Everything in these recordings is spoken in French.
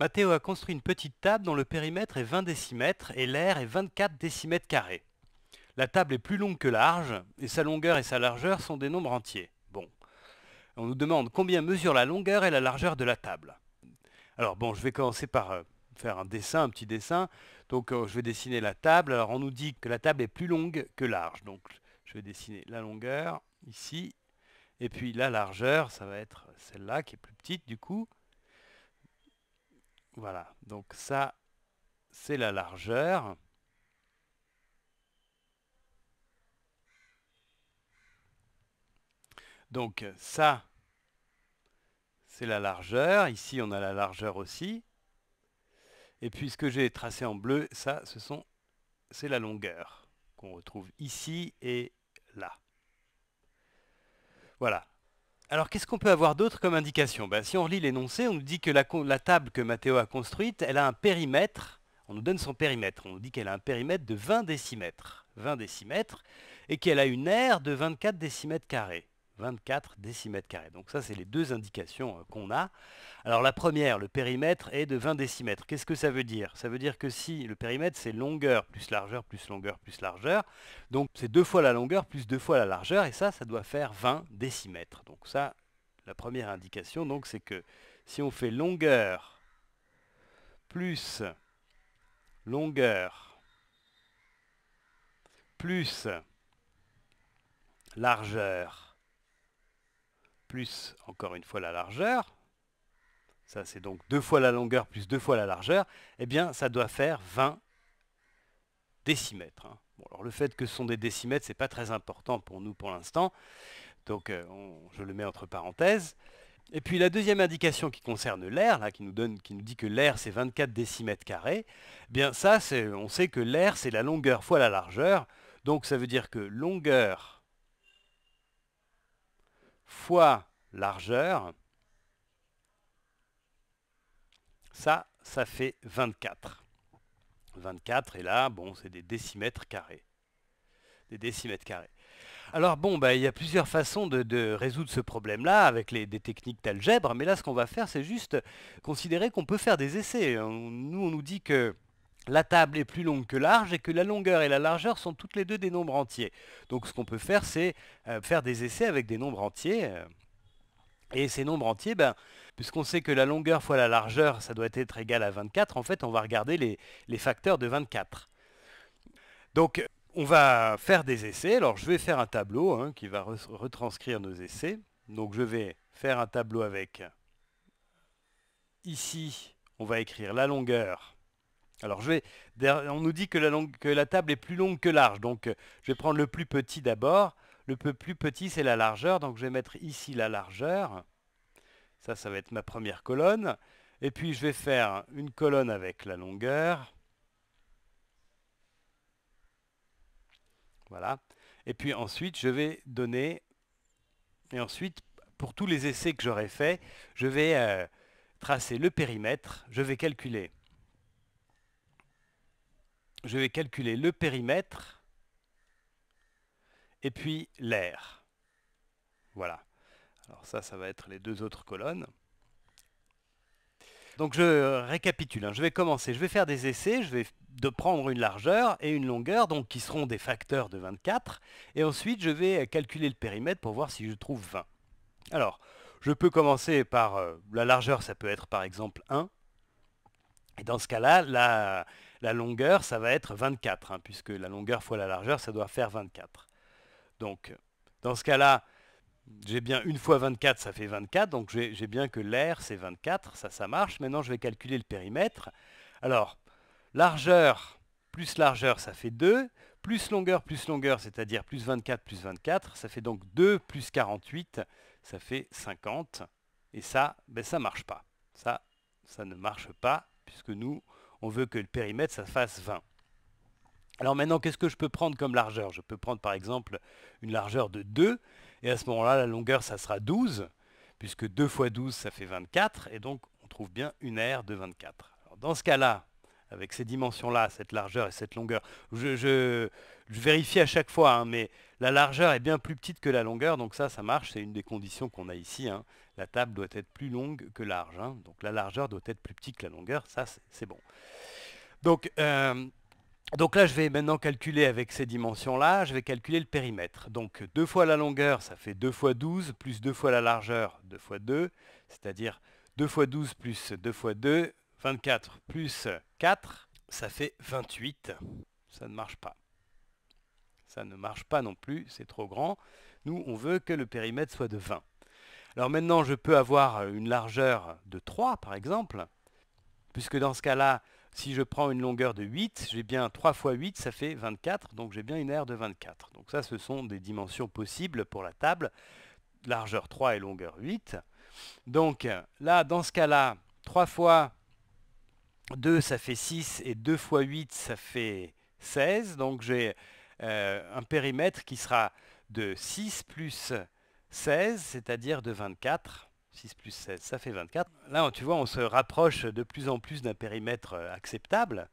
Mathéo a construit une petite table dont le périmètre est 20 décimètres et l'air est 24 décimètres carrés. La table est plus longue que large et sa longueur et sa largeur sont des nombres entiers. Bon. On nous demande combien mesure la longueur et la largeur de la table. Alors bon, je vais commencer par euh, faire un dessin, un petit dessin. Donc euh, je vais dessiner la table. Alors on nous dit que la table est plus longue que large. Donc je vais dessiner la longueur ici. Et puis la largeur, ça va être celle-là qui est plus petite du coup. Voilà, donc ça, c'est la largeur. Donc ça, c'est la largeur. Ici, on a la largeur aussi. Et puis ce que j'ai tracé en bleu, ça, ce sont, c'est la longueur qu'on retrouve ici et là. Voilà. Alors qu'est-ce qu'on peut avoir d'autre comme indication? Ben, Si on relit l'énoncé, on nous dit que la, table que Mathéo a construite, elle a un périmètre, on nous donne son périmètre, on nous dit qu'elle a un périmètre de 20 décimètres, 20 décimètres, et qu'elle a une aire de 24 décimètres carrés. 24 décimètres carrés. Donc ça, c'est les deux indications euh, qu'on a. Alors la première, le périmètre est de 20 décimètres. Qu'est-ce que ça veut dire? Ça veut dire que si le périmètre, c'est longueur plus largeur plus longueur plus largeur, donc c'est deux fois la longueur plus deux fois la largeur, et ça, ça doit faire 20 décimètres. Donc ça, la première indication, donc c'est que si on fait longueur plus longueur plus largeur plus encore une fois la largeur, ça c'est donc deux fois la longueur plus deux fois la largeur, eh bien ça doit faire 20 décimètres. Hein. Le fait que ce sont des décimètres, c'est pas très important pour nous pour l'instant, donc euh, je le mets entre parenthèses. Et puis la deuxième indication qui concerne l'air, qui nous dit que l'air c'est 24 décimètres carrés, eh bien ça, on sait que l'air c'est la longueur fois la largeur, donc ça veut dire que longueur fois largeur, ça, ça fait 24. 24, et là, bon, c'est des décimètres carrés. Des décimètres carrés. Alors bon, bah, il y a plusieurs façons de, résoudre ce problème-là avec des techniques d'algèbre, mais là ce qu'on va faire, c'est juste considérer qu'on peut faire des essais. Nous, on nous dit que la table est plus longue que large et que la longueur et la largeur sont toutes les deux des nombres entiers. Donc ce qu'on peut faire, c'est euh, faire des essais avec des nombres entiers. Euh. et ces nombres entiers, ben, puisqu'on sait que la longueur fois la largeur, ça doit être égal à 24, en fait, on va regarder les, facteurs de 24. Donc, on va faire des essais. Alors, je vais faire un tableau hein, qui va retranscrire nos essais. Donc, je vais faire un tableau avec... Ici, on va écrire la longueur alors je vais, on nous dit que la, table est plus longue que large, donc euh, je vais prendre le plus petit d'abord. Le plus petit c'est la largeur, donc je vais mettre ici la largeur. Ça, ça va être ma première colonne. Et puis je vais faire une colonne avec la longueur. Voilà. Et puis ensuite, je vais donner... Et ensuite, pour tous les essais que j'aurai faits, je vais euh, tracer le périmètre. Je vais calculer je vais calculer le périmètre et puis l'air. Voilà. Alors ça, ça va être les deux autres colonnes. Donc je récapitule, hein. je vais commencer, je vais faire des essais, je vais de prendre une largeur et une longueur, donc qui seront des facteurs de 24, et ensuite je vais calculer le périmètre pour voir si je trouve 20. Alors, je peux commencer par, euh, la largeur ça peut être par exemple 1, et dans ce cas-là, la, la longueur, ça va être 24, hein, puisque la longueur fois la largeur, ça doit faire 24. Donc, dans ce cas-là, j'ai bien une fois 24, ça fait 24, donc j'ai bien que l'air, c'est 24, ça, ça marche. Maintenant, je vais calculer le périmètre. Alors, largeur plus largeur, ça fait 2, plus longueur plus longueur, c'est-à-dire plus 24 plus 24, ça fait donc 2 plus 48, ça fait 50. Et ça, ben, ça ne marche pas. Ça, ça ne marche pas, puisque nous, on veut que le périmètre, ça fasse 20. Alors maintenant, qu'est-ce que je peux prendre comme largeur? Je peux prendre par exemple une largeur de 2, et à ce moment-là, la longueur, ça sera 12, puisque 2 fois 12, ça fait 24, et donc on trouve bien une aire de 24. dans ce cas-là, avec ces dimensions-là, cette largeur et cette longueur, je, vérifie à chaque fois, hein, mais la largeur est bien plus petite que la longueur, donc ça, ça marche, c'est une des conditions qu'on a ici. Hein. la table doit être plus longue que large. Hein. Donc la largeur doit être plus petite que la longueur, ça c'est bon. Donc, euh, donc là, je vais maintenant calculer avec ces dimensions-là, je vais calculer le périmètre. Donc 2 fois la longueur, ça fait 2 fois 12, plus 2 fois la largeur, 2 fois 2, c'est-à-dire 2 fois 12 plus 2 fois 2, 24 plus 4, ça fait 28. Ça ne marche pas. Ça ne marche pas non plus, c'est trop grand. Nous, on veut que le périmètre soit de 20. Alors maintenant, je peux avoir une largeur de 3, par exemple, puisque dans ce cas-là, si je prends une longueur de 8, j'ai bien 3 fois 8, ça fait 24, donc j'ai bien une aire de 24. Donc ça, ce sont des dimensions possibles pour la table, largeur 3 et longueur 8. Donc là, dans ce cas-là, 3 fois 2, ça fait 6, et 2 fois 8, ça fait 16. Donc j'ai euh, un périmètre qui sera de 6 plus 16, c'est-à-dire de 24. 6 plus 16, ça fait 24. Là, tu vois, on se rapproche de plus en plus d'un périmètre euh, acceptable,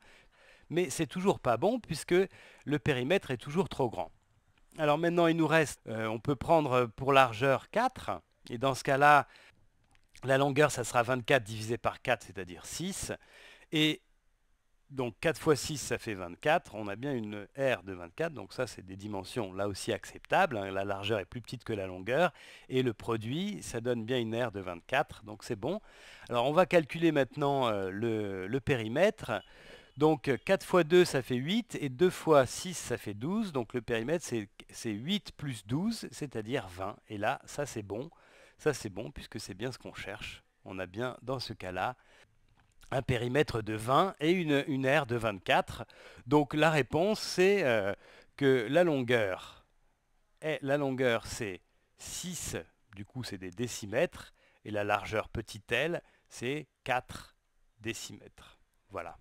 mais c'est toujours pas bon puisque le périmètre est toujours trop grand. Alors maintenant, il nous reste, euh, on peut prendre pour largeur 4, et dans ce cas-là, la longueur, ça sera 24 divisé par 4, c'est-à-dire 6. Et donc 4 fois 6, ça fait 24. On a bien une R de 24. Donc ça, c'est des dimensions là aussi acceptables. Hein. La largeur est plus petite que la longueur. Et le produit, ça donne bien une R de 24. Donc c'est bon. Alors on va calculer maintenant euh, le, périmètre. Donc 4 fois 2, ça fait 8. Et 2 fois 6, ça fait 12. Donc le périmètre, c'est 8 plus 12, c'est-à-dire 20. Et là, ça c'est bon. Ça c'est bon puisque c'est bien ce qu'on cherche. On a bien, dans ce cas-là, un périmètre de 20 et une, une aire de 24. Donc la réponse, c'est euh, que la longueur, est, la longueur c'est 6, du coup c'est des décimètres, et la largeur petit l, c'est 4 décimètres. Voilà.